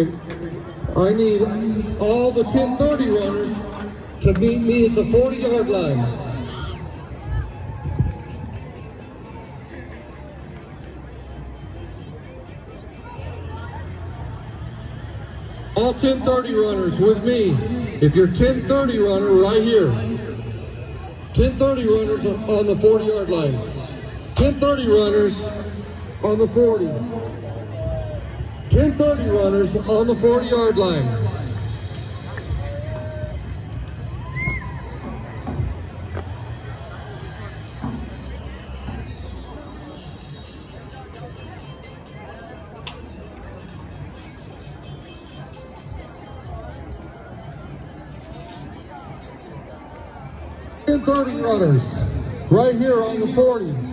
I need all the 1030 runners to meet me at the 40 yard line. All 1030 runners with me. If you're 1030 runner, right here. 1030 runners on the 40 yard line. 1030 runners on the 40. 1030 runners on the 40 yard line. Ten thirty runners, right here on the 40.